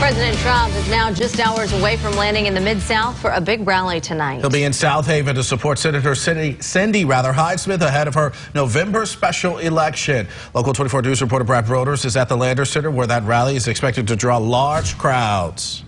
President Trump is now just hours away from landing in the Mid-South for a big rally tonight. He'll be in Southaven to support Senator Cindy, Cindy rather Hyde-Smith ahead of her November special election. Local 24 News reporter Brad Broders is at the Lander Center where that rally is expected to draw large crowds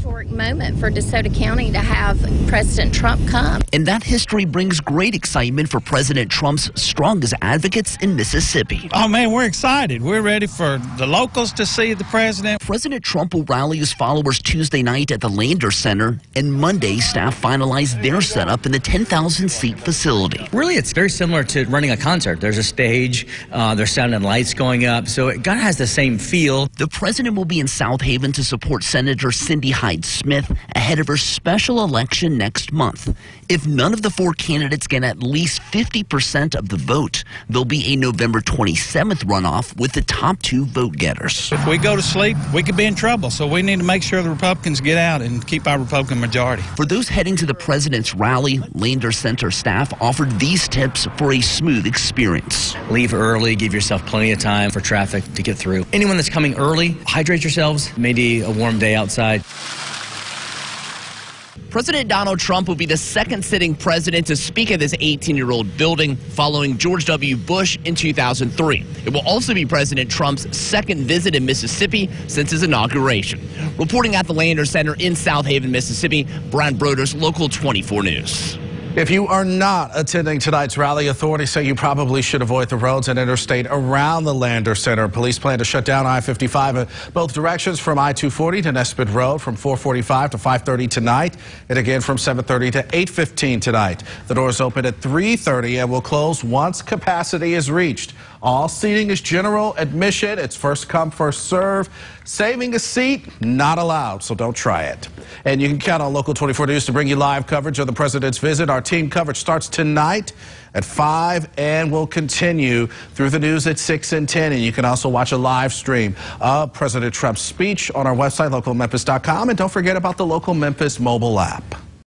historic moment for DeSoto County to have President Trump come. And that history brings great excitement for President Trump's strongest advocates in Mississippi. Oh, man, we're excited. We're ready for the locals to see the president. President Trump will rally his followers Tuesday night at the Lander Center, and Monday, staff finalized their setup in the 10,000 seat facility. Really, it's very similar to running a concert. There's a stage, uh, there's sound and lights going up, so it kind of has the same feel. The president will be in Southaven to support Senator Cindy Hyde Smith ahead of her special election next month. If none of the four candidates get at least 50% of the vote, there'll be a November 27th runoff with the top two vote getters. If we go to sleep, we could be in trouble, so we need to make sure the Republicans get out and keep our Republican majority. For those heading to the president's rally, Lander Center staff offered these tips for a smooth experience. Leave early, give yourself plenty of time for traffic to get through. Anyone that's coming early, hydrate yourselves, maybe a warm day outside. President Donald Trump will be the second sitting president to speak at this 18 year old building following George W. Bush in 2003. It will also be President Trump's second visit in Mississippi since his inauguration. Reporting at the Lander Center in Southaven, Mississippi, Brian Broders, Local 24 News. If you are not attending tonight's rally, authorities say you probably should avoid the roads and interstate around the Lander Center. Police plan to shut down I-55 in both directions from I-240 to Nesbit Road from 445 to 530 tonight and again from 730 to 815 tonight. The doors open at 330 and will close once capacity is reached. All seating is general admission. It's first come, first serve. Saving a seat, not allowed, so don't try it. And you can count on Local 24 News to bring you live coverage of the president's visit. Our team coverage starts tonight at 5 and will continue through the news at 6 and 10. And you can also watch a live stream of President Trump's speech on our website, localmemphis.com. And don't forget about the Local Memphis mobile app.